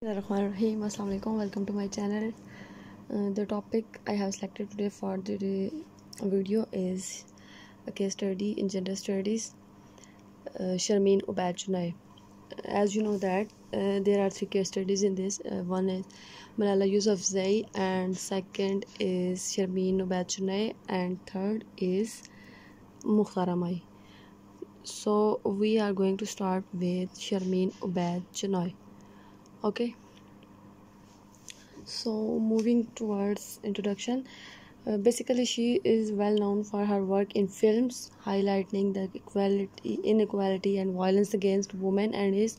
Bismillahirrahmanirrahim. Assalamu alaikum. Welcome to my channel. Uh, the topic I have selected today for the video is a case study in gender studies. Uh, Sharmeen Chinoy. As you know that uh, there are three case studies in this. Uh, one is Malala Yousafzai, and second is Sharmeen Chinoy, and third is Mukhtar Mai. So we are going to start with Sharmeen Chinoy okay. So moving towards introduction uh, basically she is well known for her work in films highlighting the equality inequality and violence against women and is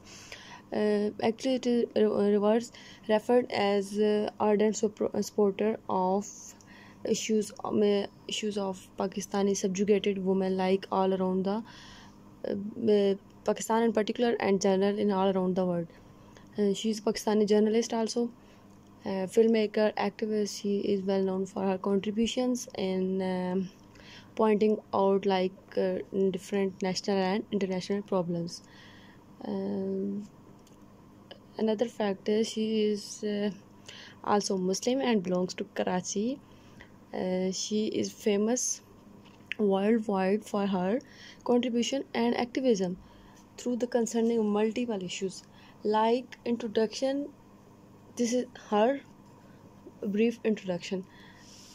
uh, actually it is reverse referred as uh, ardent supporter of issues um, issues of pakistani subjugated women like all around the uh, pakistan in particular and general in all around the world uh, she's Pakistani journalist also. Uh, filmmaker activist. She is well known for her contributions in um, pointing out like uh, different national and international problems. Um, another fact is she is uh, also muslim and belongs to karachi. Uh, she is famous worldwide for her contribution and activism through the concerning multiple issues like introduction. This is her brief introduction.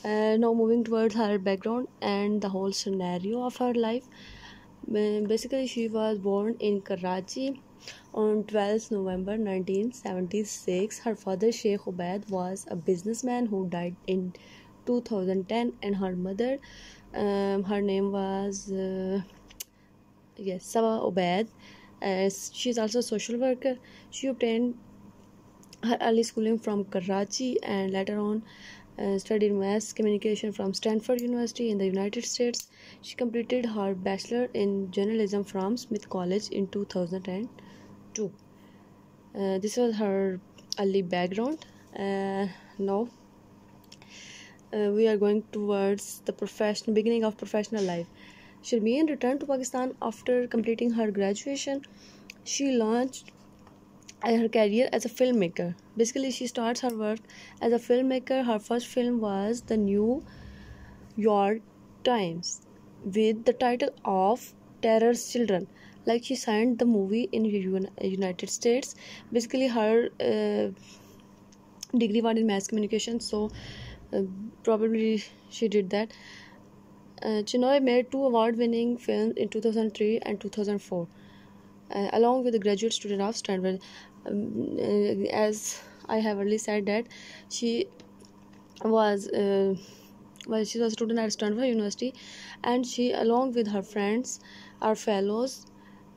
Uh, now moving towards her background and the whole scenario of her life. Basically she was born in karachi on 12th november 1976 her father sheikh Obaid was a businessman who died in 2010 and her mother um, her name was uh, yes saba Obaid as she is also a social worker. She obtained her early schooling from Karachi and later on uh, studied mass communication from Stanford University in the United States. She completed her bachelor in journalism from Smith College in 2002. Uh, this was her early background. Uh, now uh, we are going towards the professional beginning of professional life. Sharmeen returned to Pakistan after completing her graduation. She launched her career as a filmmaker. Basically, she starts her work as a filmmaker. Her first film was The New York Times with the title of Terror's Children. Like she signed the movie in United States. Basically, her uh, degree was in mass communication, so uh, probably she did that. Uh, Chinoy made two award-winning films in 2003 and 2004, uh, along with a graduate student of Stanford. Um, uh, as I have already said that she was uh, well, she was a student at Stanford University, and she, along with her friends, our fellows,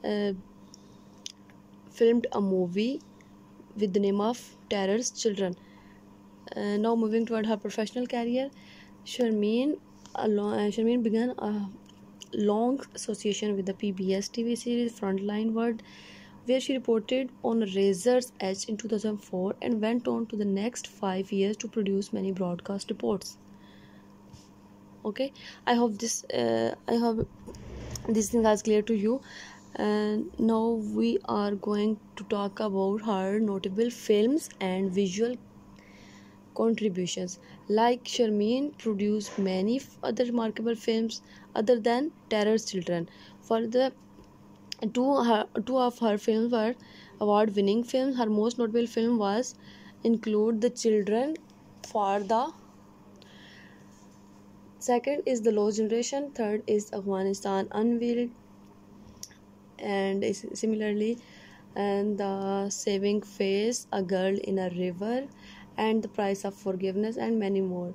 uh, filmed a movie with the name of Terror's Children. Uh, now moving toward her professional career, Sharmeen Sharmeen began a long association with the PBS TV series Frontline World, where she reported on Razor's Edge in 2004 and went on to the next five years to produce many broadcast reports. Okay, I hope this uh, I hope this thing is clear to you. And now we are going to talk about her notable films and visual contributions. Like Sharmeen produced many other remarkable films other than Terror's Children. For the two, her, two of her films were award-winning films. Her most notable film was include The Children for the second is The Lost Generation. Third is Afghanistan Unveiled. And similarly, and the saving face a girl in a river and the price of forgiveness and many more.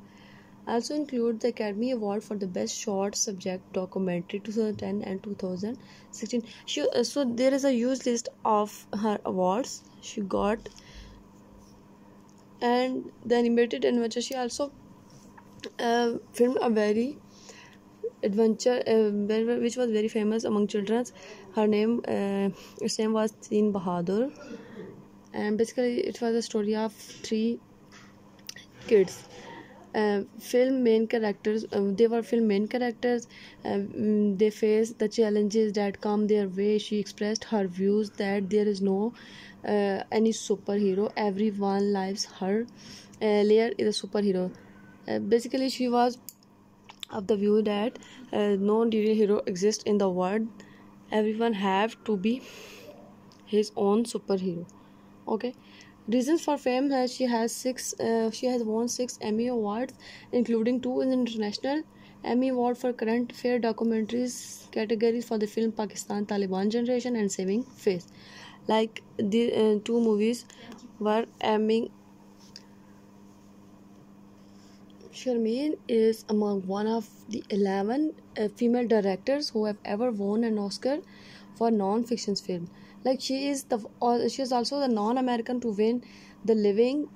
Also include the academy award for the best short subject documentary 2010 and 2016 she, uh, so there is a huge list of her awards she got. And the animated adventure she also uh, filmed a very adventure uh, which was very famous among children. Her name uh, its name was Teen Bahadur. And basically it was a story of three kids. Uh, film main characters uh, they were film main characters. Uh, they faced the challenges that come their way. She expressed her views that there is no uh, any superhero. Everyone lives her uh, Lear is a superhero. Uh, basically she was of the view that no real hero exists in the world. Everyone have to be his own superhero. Okay reasons for fame uh, she has six uh, she has won six emmy awards including two in international emmy award for current affair documentaries categories for the film pakistan taliban generation and saving face like the uh, two movies were emmy Sharmeen is among one of the 11 uh, female directors who have ever won an Oscar for non-fiction film. Like she is the uh, she is also the non-American to win the Living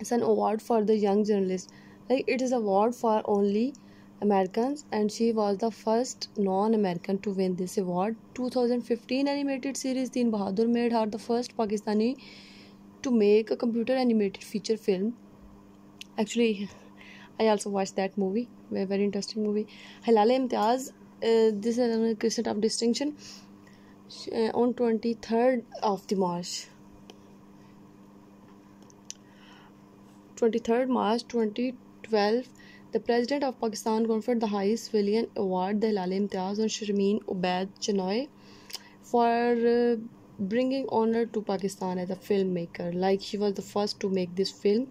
it's an Award for the Young Journalist. Like it is award for only Americans, and she was the first non-American to win this award. 2015 animated series Teen Bahadur made her the first Pakistani to make a computer animated feature film. Actually, I also watched that movie. A very interesting movie. Hilal Imtiaz. Uh, this is another crescent of distinction. Uh, on 23rd of the March. 23rd March 2012, the President of Pakistan conferred the highest civilian award, the Hilal Imtiaz, on Sharmeen Obaid Chinoy for uh, bringing honor to Pakistan as a filmmaker. Like she was the first to make this film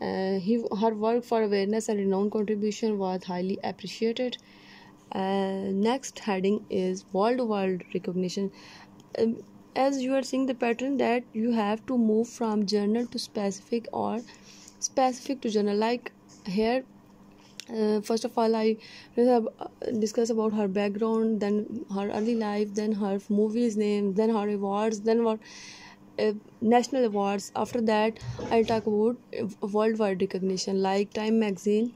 uh, he, her work for awareness and renowned contribution was highly appreciated. Uh, next heading is world world recognition. Um, as you are seeing the pattern that you have to move from journal to specific or specific to journal. Like here, uh, first of all, I uh, discuss about her background, then her early life, then her movies name, then her awards, then what uh, national awards after that i'll talk about worldwide recognition like time magazine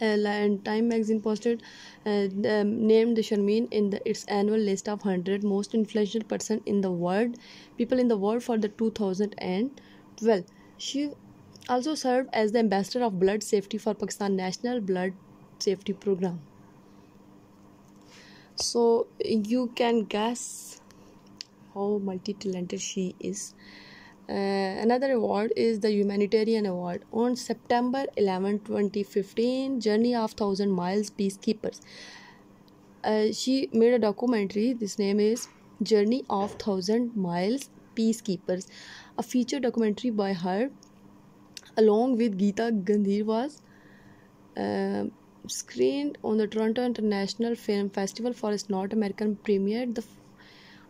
and time magazine posted uh, um, named sharmeen in the, its annual list of 100 most influential person in the world people in the world for the 2012 she also served as the ambassador of blood safety for pakistan national blood safety program so you can guess how multi-talented she is. Uh, another award is the Humanitarian Award. On September 11, 2015, Journey of Thousand Miles Peacekeepers. Uh, she made a documentary. This name is Journey of Thousand Miles Peacekeepers, a feature documentary by her, along with Geeta Gandbhir was uh, screened on the Toronto International Film Festival for its North American premiere. The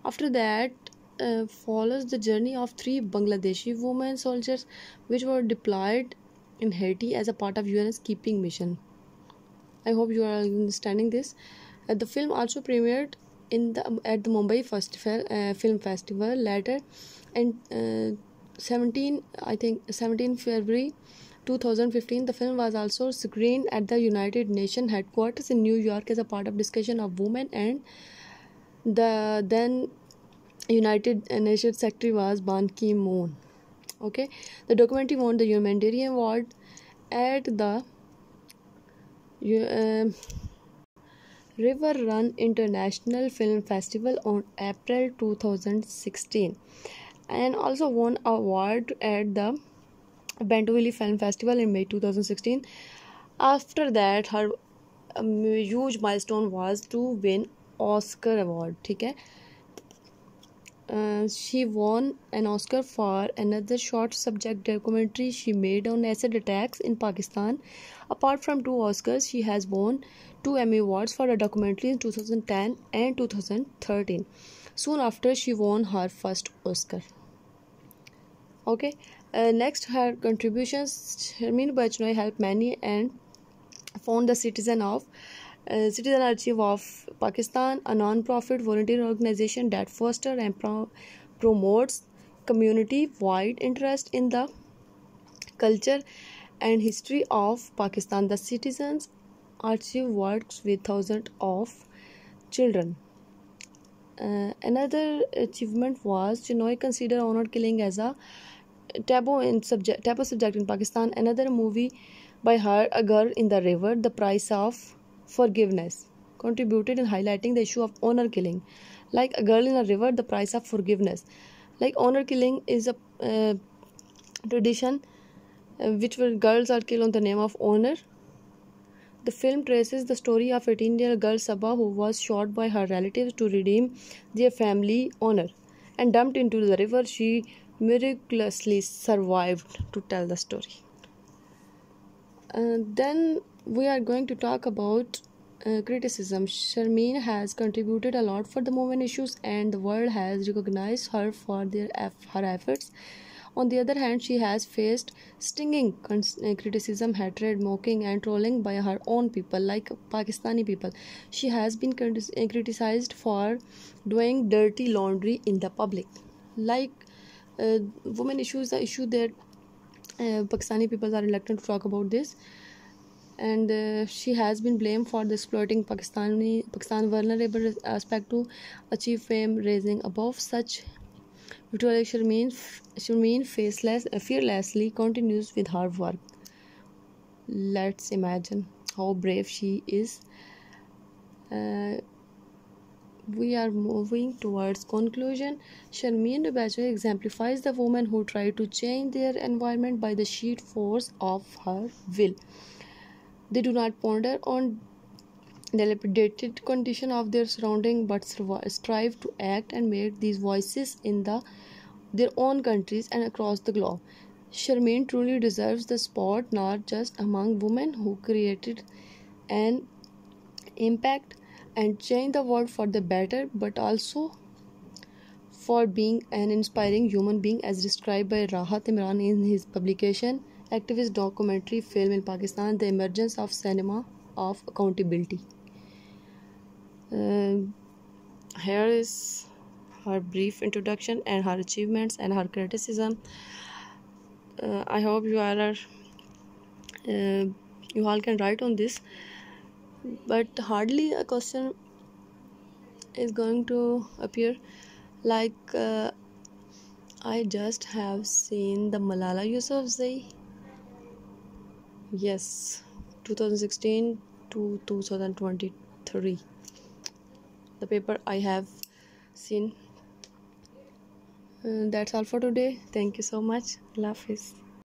after that uh, follows the journey of three Bangladeshi women soldiers which were deployed in Haiti as a part of UN's keeping mission. I hope you are understanding this. Uh, the film also premiered in the at the Mumbai Festival uh, Film Festival later, and uh, 17 I think 17 February 2015 the film was also screened at the United Nations headquarters in New York as a part of discussion of women and the then United Nations Secretary was Ban Ki moon. Okay, the documentary won the Humanitarian Award at the uh, River Run International Film Festival on April 2016 and also won award at the Bentonville Film Festival in May 2016. After that, her um, huge milestone was to win Oscar award ठीक है uh, she won an Oscar for another short subject documentary she made on acid attacks in Pakistan. Apart from two Oscars, she has won two Emmy Awards for a documentary in 2010 and 2013. Soon after, she won her first Oscar. Okay, uh, next, her contributions Sharmeen Bachnoy helped many and found the citizen of uh, Citizen Archive of Pakistan, a non-profit volunteer organization that fosters and pro- promotes community-wide interest in the culture and history of Pakistan. The Citizens Archive works with thousands of children. Uh, another achievement was Chinoy considered honor killing as a taboo in subject taboo subject in Pakistan. Another movie by her, A Girl in the River, The Price of forgiveness contributed in highlighting the issue of honor killing like a girl in a river the price of forgiveness like honor killing is a uh, tradition uh, which where girls are killed on the name of honor the film traces the story of 18 year old girl Sabah who was shot by her relatives to redeem their family honor and dumped into the river. She miraculously survived to tell the story. Uh, then we are going to talk about uh, criticism. Sharmeen has contributed a lot for the movement issues, and the world has recognized her for their her efforts. On the other hand, she has faced stinging uh, criticism, hatred, mocking, and trolling by her own people, like Pakistani people. She has been uh, criticized for doing dirty laundry in the public. Like uh, women issues, the issue that uh, Pakistani people are reluctant to talk about this and uh, she has been blamed for exploiting Pakistani Pakistan vulnerable aspect to achieve fame, raising above such Victoria Sharmeen, Sharmeen faceless, uh, fearlessly continues with her work. Let's imagine how brave she is. Uh, we are moving towards conclusion. Sharmeen Rubaiyat exemplifies the woman who tried to change their environment by the sheer force of her will. They do not ponder on dilapidated condition of their surrounding but strive to act and make these voices in the their own countries and across the globe. Sharmeen truly deserves the spot not just among women who created an impact and changed the world for the better, but also for being an inspiring human being as described by Rahat Imran in his publication activist documentary film in Pakistan The Emergence of Cinema of Accountability. Uh, here is her brief introduction and her achievements and her criticism. Uh, I hope you all are uh, you all can write on this, but hardly a question is going to appear. Like uh, I just have seen the Malala Yousafzai. Yes, 2016 to 2023. The paper I have seen. Uh, that's all for today. Thank you so much. Love is